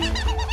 Ha ha ha!